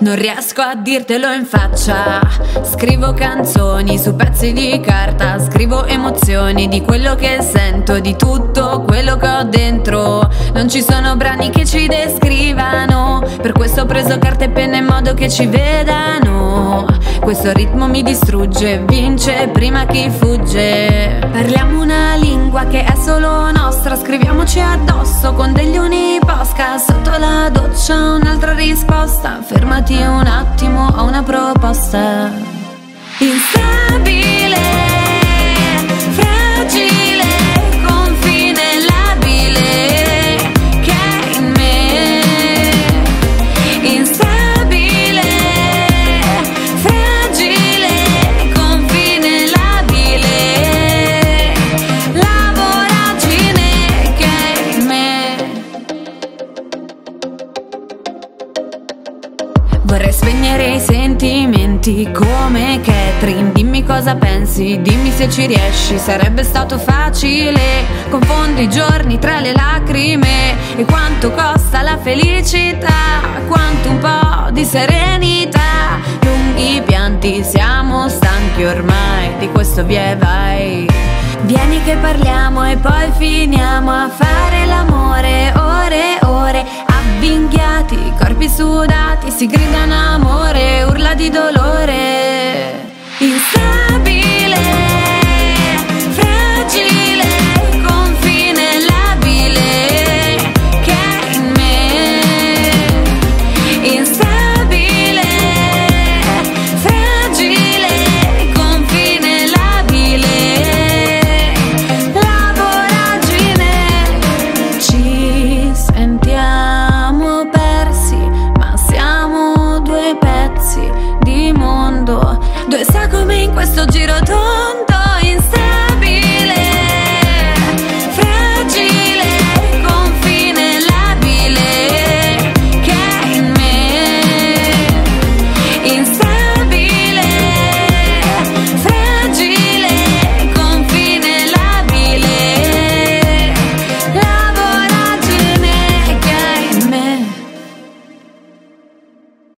Non riesco a dirtelo in faccia. Scrivo canzoni su pezzi di carta. Scrivo emozioni di quello che sento, di tutto quello che ho dentro. Non ci sono brani che ci descrivano. Per questo ho preso carta e penna in modo che ci vedano. Questo ritmo mi distrugge, vince prima chi fugge. Parliamo una lingua che è solo nostra. Scriviamoci addosso con degli uniposca. Sotto la doccia un'altra risposta. Fermati un attimo, ho una proposta Instabile, Vorrei spegnere i sentimenti come Catherine. Dimmi cosa pensi, dimmi se ci riesci. Sarebbe stato facile Confondo i giorni tra le lacrime. E quanto costa la felicità Quanto un po' di serenità. Lunghi pianti, siamo stanchi ormai Di questo via e vai. Vieni che parliamo e poi finiamo a fare l'amore sudati, si gridano amore, urla di dolore. Questo giro tondo.